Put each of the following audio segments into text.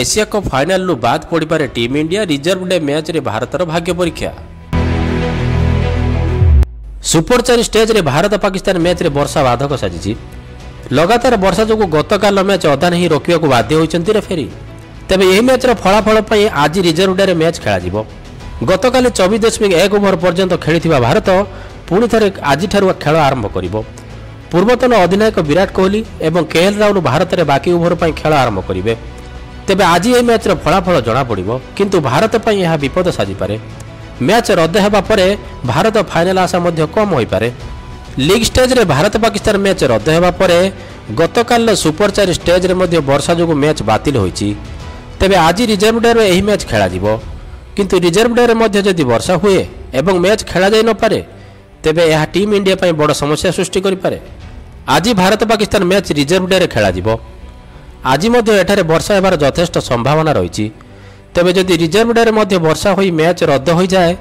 Asia cup ଫାଇନାଲରୁ ବାଦ୍ ପଡ଼ିପାରେ team India reserve day ମ୍ୟାଚ୍ରେ ଭାରତର ଭାଗ୍ୟ ପରୀକ୍ଷା। ସୁପର ଚାରି ଷ୍ଟେଜ୍ରେ ଭାରତ ପାକିସ୍ତାନ ମ୍ୟାଚ୍ରେ ବର୍ଷା ବାଧକ ସାଜିଛି। ଲଗାତାର ବର୍ଷା ଯୋଗୁଁ ଗତକାଲିର ମ୍ୟାଚ୍ ଅଧା ହିଁ ରୋକିବାକୁ ବାଧ୍ୟ ହୋଇଛନ୍ତି ରେଫେରୀ। ତେବେ ଏହି ମ୍ୟାଚ୍ର ଫଳାଫଳ ପାଇଁ ଆଜି ରିଜର୍ଭ ଡେରେ ମ୍ୟାଚ୍ ଖେଳାଯିବ। ଗତକାଲି ଚବିଶ ଦଶମିକ ଏକ ଓଭର ପର୍ଯ୍ୟନ୍ତ ଖେଳିଥିବା ଭାରତ ପୁଣି ଥରେ ଆଜିଠାରୁ ଖେଳ ଆରମ୍ଭ କରିବ। ପୂର୍ବତନ ଅଧିନାୟକ ବିରାଟ କୋହଲି ଏବଂ କେଏଲ୍ ରାହୁଲ ଭାରତରେ ବାକି ଓଭର ପାଇଁ ଖେଳ ଆରମ୍ଭ କରିବେ। ତେବେ ଆଜି ଏହି ମ୍ୟାଚ୍ର ଫଳାଫଳ ଜଣାପଡ଼ିବ କିନ୍ତୁ ଭାରତ ପାଇଁ ଏହା ବିପଦ ସାଜିପାରେ। ମ୍ୟାଚ୍ ରଦ୍ଦ ହେବା ପରେ ଭାରତ ଫାଇନାଲ ଆଶା ମଧ୍ୟ କମ୍ ହୋଇପାରେ। ଲିଗ୍ ଷ୍ଟେଜ୍ରେ ଭାରତ ପାକିସ୍ତାନ ମ୍ୟାଚ୍ ରଦ୍ଦ ହେବା ପରେ ଗତକାଲିର ସୁପର ଚାରି ଷ୍ଟେଜ୍ରେ ମଧ୍ୟ ବର୍ଷା ଯୋଗୁଁ ମ୍ୟାଚ୍ ବାତିଲ ହୋଇଛି। ତେବେ ଆଜି ରିଜର୍ଭ ଡେରେ ଏହି ମ୍ୟାଚ୍ ଖେଳାଯିବ। କିନ୍ତୁ ରିଜର୍ଭ ଡେରେ ମଧ୍ୟ ଯଦି ବର୍ଷା ହୁଏ ଏବଂ ମ୍ୟାଚ୍ ଖେଳାଯାଇ ନପାରେ ତେବେ ଏହା ଟିମ୍ ଇଣ୍ଡିଆ ପାଇଁ ବଡ଼ ସମସ୍ୟା ସୃଷ୍ଟି କରିପାରେ। ଆଜି ଭାରତ ପାକିସ୍ତାନ ମ୍ୟାଚ୍ ରିଜର୍ଭ ଡେରେ ଖେଳାଯିବ। ଆଜି ମଧ୍ୟ ଏଠାରେ ବର୍ଷା ହେବାର ଯଥେଷ୍ଟ ସମ୍ଭାବନା ରହିଛି। ତେବେ ଯଦି ରିଜର୍ଭ ଡେରେ ମଧ୍ୟ ବର୍ଷା ହୋଇ ମ୍ୟାଚ୍ ରଦ୍ଦ ହୋଇଯାଏ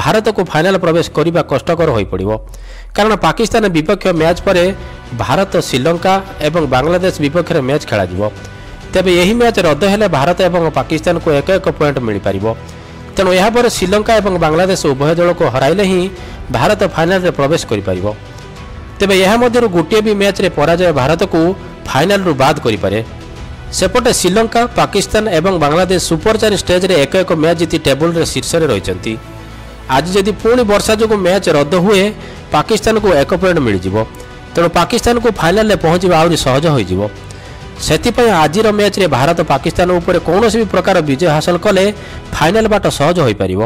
ଭାରତକୁ ଫାଇନାଲ ପ୍ରବେଶ କରିବା କଷ୍ଟକର ହୋଇପଡ଼ିବ। କାରଣ ପାକିସ୍ତାନ ବିପକ୍ଷ ମ୍ୟାଚ୍ ପରେ ଭାରତ ଶ୍ରୀଲଙ୍କା ଏବଂ ବାଂଲାଦେଶ ବିପକ୍ଷରେ ମ୍ୟାଚ୍ ଖେଳାଯିବ। ତେବେ ଏହି ମ୍ୟାଚ୍ ରଦ୍ଦ ହେଲେ ଭାରତ ଏବଂ ପାକିସ୍ତାନକୁ ଏକ ଏକ ପଏଣ୍ଟ ମିଳିପାରିବ। ତେଣୁ ଏହାପରେ ଶ୍ରୀଲଙ୍କା ଏବଂ ବାଂଲାଦେଶ ଉଭୟ ଦଳକୁ ହରାଇଲେ ହିଁ ଭାରତ ଫାଇନାଲରେ ପ୍ରବେଶ କରିପାରିବ। ତେବେ ଏହା ମଧ୍ୟରୁ ଗୋଟିଏ ବି ମ୍ୟାଚ୍ରେ ପରାଜୟ ଭାରତକୁ ଫାଇନାଲରୁ ବାଦ୍ କରିପାରେ। ସେପଟେ ଶ୍ରୀଲଙ୍କା ପାକିସ୍ତାନ ଏବଂ ବାଂଲାଦେଶ ସୁପର ଚାରି ଷ୍ଟେଜ୍ରେ ଏକ ଏକ ମ୍ୟାଚ୍ ଜିତି ଟେବୁଲରେ ଶୀର୍ଷରେ ରହିଛନ୍ତି ଆଜି ଯଦି ପୁଣି ବର୍ଷା ଯୋଗୁଁ ମ୍ୟାଚ୍ ରଦ୍ଦ ହୁଏ ପାକିସ୍ତାନକୁ ଏକ ପଏଣ୍ଟ ମିଳିଯିବ। ତେଣୁ ପାକିସ୍ତାନକୁ ଫାଇନାଲରେ ପହଞ୍ଚିବା ଆହୁରି ସହଜ ହୋଇଯିବ। ସେଥିପାଇଁ ଆଜିର ମ୍ୟାଚ୍ରେ ଭାରତ ପାକିସ୍ତାନ ଉପରେ କୌଣସି ବି ପ୍ରକାର ବିଜୟ ହାସଲ କଲେ ଫାଇନାଲ ବାଟ ସହଜ ହୋଇପାରିବ।